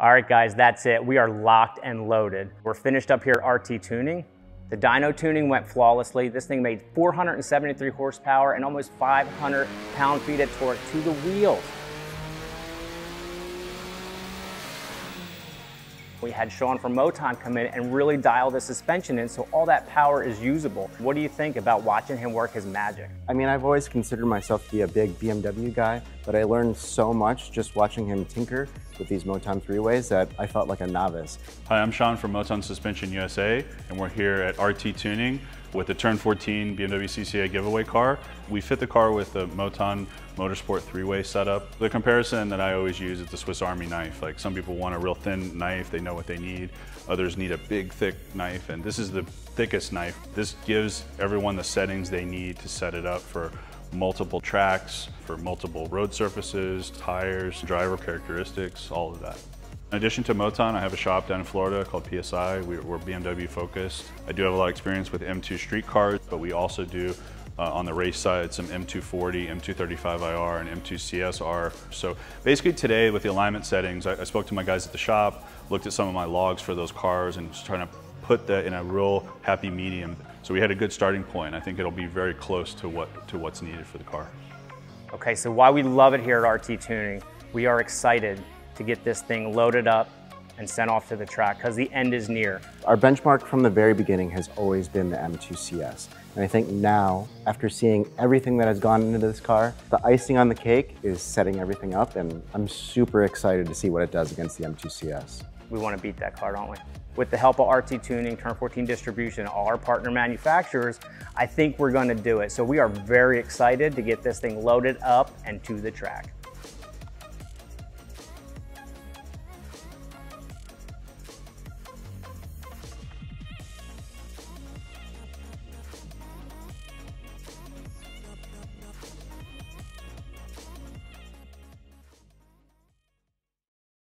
All right, guys, that's it. We are locked and loaded. We're finished up here RT Tuning. The dyno tuning went flawlessly. This thing made 473 horsepower and almost 500 pound-feet of torque to the wheels. We had Sean from Moton come in and really dial the suspension in so all that power is usable. What do you think about watching him work his magic? I mean, I've always considered myself to be a big BMW guy, but I learned so much just watching him tinker with these Moton three-ways that I felt like a novice. Hi, I'm Sean from Moton Suspension USA, and we're here at RT Tuning with the Turn 14 BMW CCA giveaway car. We fit the car with the Moton Motorsport three-way setup. The comparison that I always use is the Swiss Army knife. Like some people want a real thin knife, they know what they need. Others need a big, thick knife, and this is the thickest knife. This gives everyone the settings they need to set it up for multiple tracks, for multiple road surfaces, tires, driver characteristics, all of that. In addition to Moton, I have a shop down in Florida called PSI. We're BMW focused. I do have a lot of experience with M2 street cars, but we also do uh, on the race side some M240, M235IR, and M2CSR. So basically today with the alignment settings, I, I spoke to my guys at the shop, looked at some of my logs for those cars and just trying to put that in a real happy medium. So we had a good starting point. I think it'll be very close to, what, to what's needed for the car. Okay, so why we love it here at RT Tuning, we are excited to get this thing loaded up and sent off to the track because the end is near. Our benchmark from the very beginning has always been the M2CS. And I think now, after seeing everything that has gone into this car, the icing on the cake is setting everything up and I'm super excited to see what it does against the M2CS. We want to beat that car, don't we? With the help of RT Tuning, Turn 14 Distribution, all our partner manufacturers, I think we're going to do it. So we are very excited to get this thing loaded up and to the track.